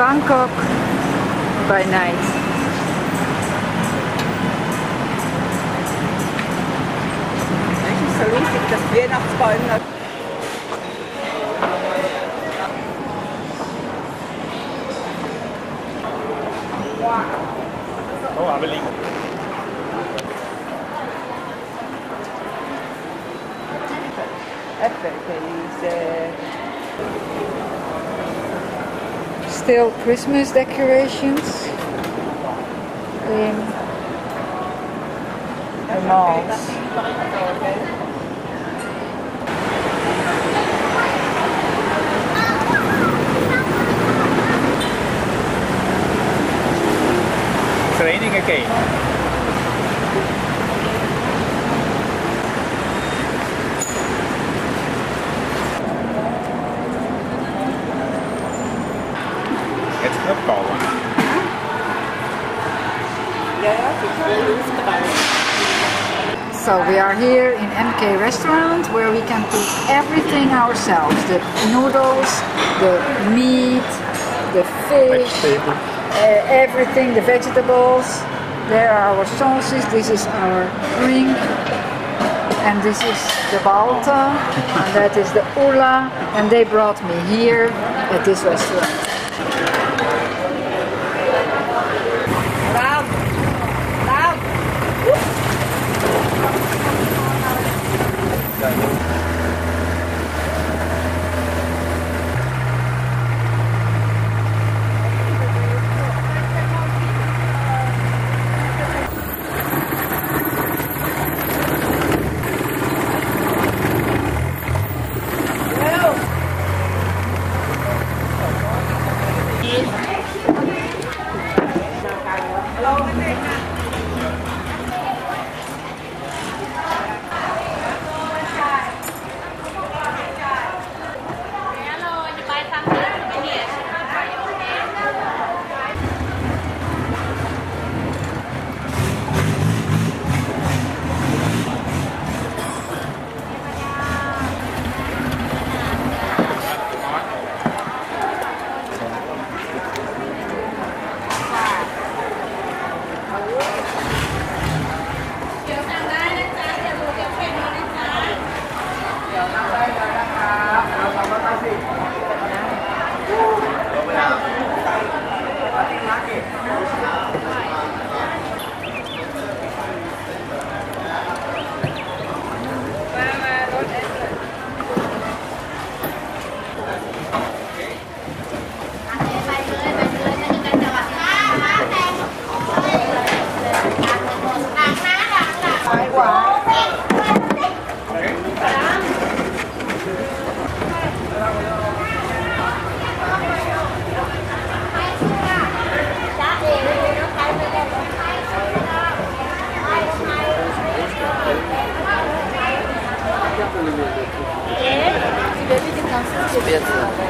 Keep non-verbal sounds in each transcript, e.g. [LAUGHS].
Bangkok by night. Eigentlich ist es lustig, dass Weihnachtsbäume... Oh, aber liegen. Äpfel, Felice. Still Christmas decorations in the malls. It's raining again. So we are here in MK restaurant where we can cook everything ourselves. The noodles, the meat, the fish, uh, everything, the vegetables. There are our sauces. This is our drink. And this is the Walter. and that is the ula. And they brought me here at this restaurant. Raum! Raum! 叶子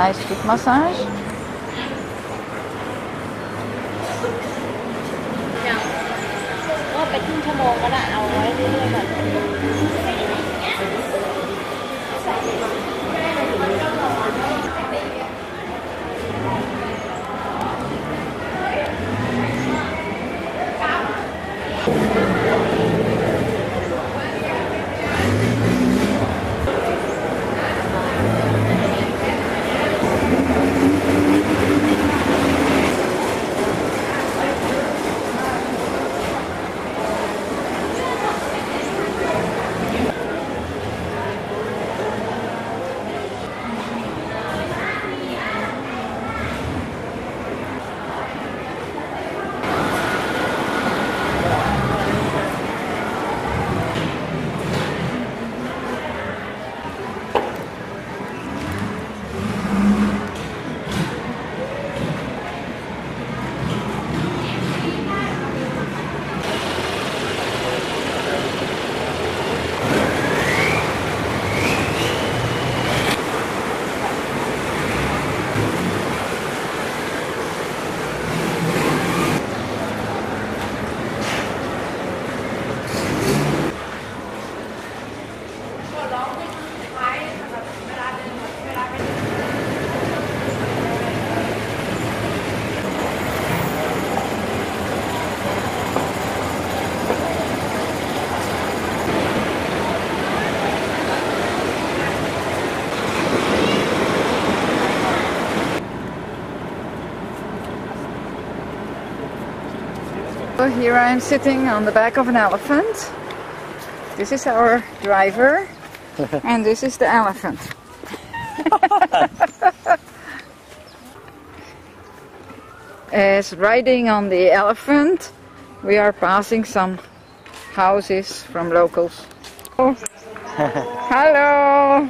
tradicionais de hipmassagem here I am sitting on the back of an elephant. This is our driver, [LAUGHS] and this is the elephant. [LAUGHS] As riding on the elephant, we are passing some houses from locals. Oh. Hello!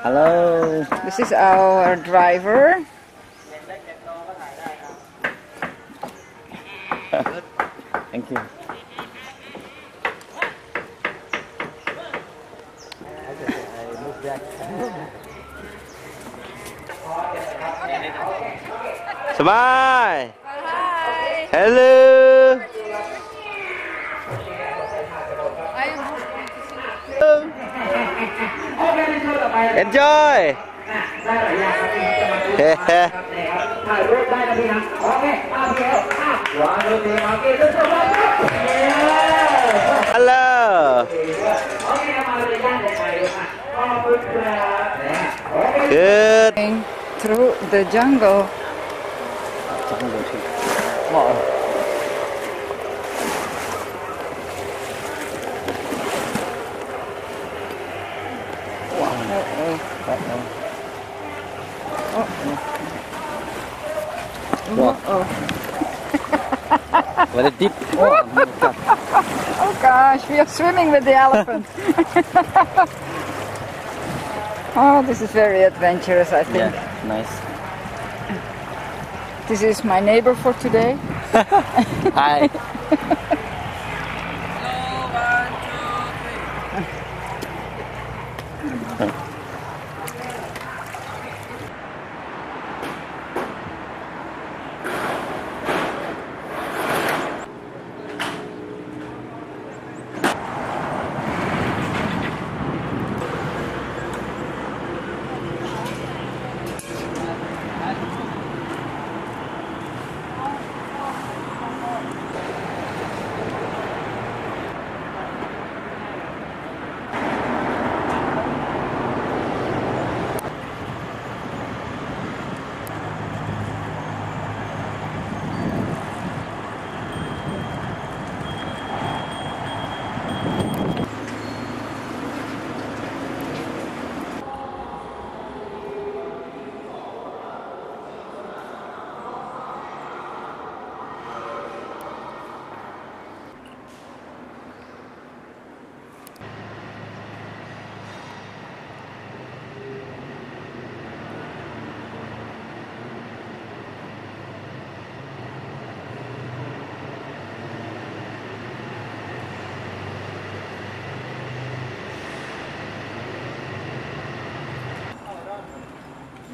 Hello. This is our driver. Thank you. Smile. Hello. Enjoy. ถ่ายรูปได้นะพี่นะโอเคเอาเพียว [LAUGHS] Hello. Good. Through the jungle. Uh-oh. Uh-oh. Uh-oh. Oh, my God. oh gosh, we are swimming with the elephant. [LAUGHS] oh, this is very adventurous, I think. Yeah, nice. This is my neighbor for today. [LAUGHS] Hi. [LAUGHS] One, two, three.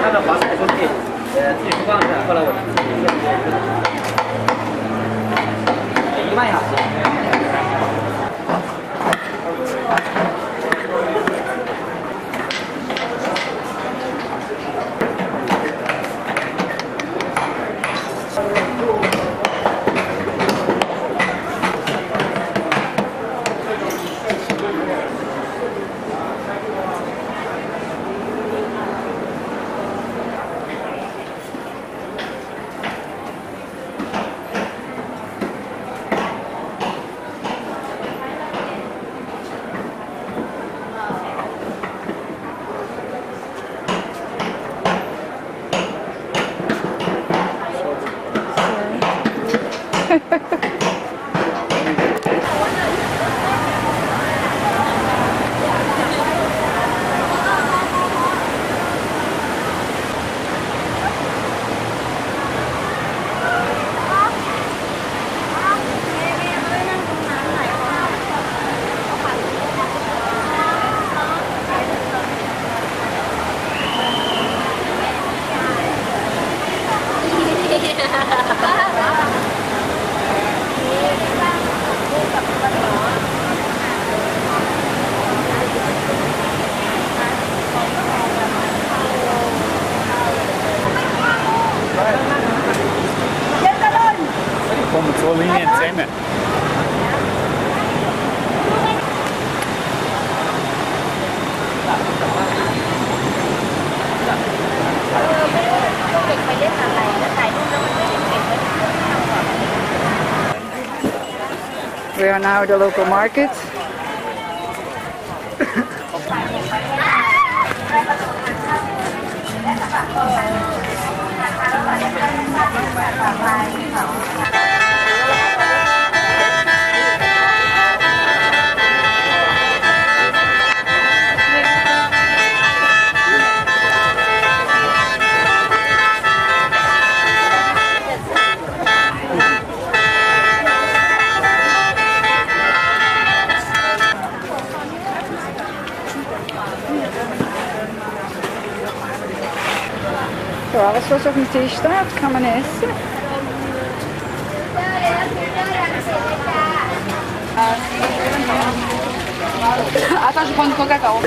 看到华子的兄弟呃自己去逛一下后来我提 we are now at the local market. [LAUGHS] Fotoğrafını değiştirdim. Kamen etsin. Attends, je prends une coca caro.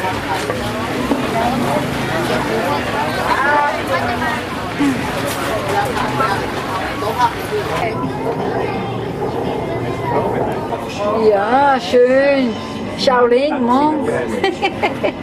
Ja, schön. Shaolin, Monk. [LAUGHS]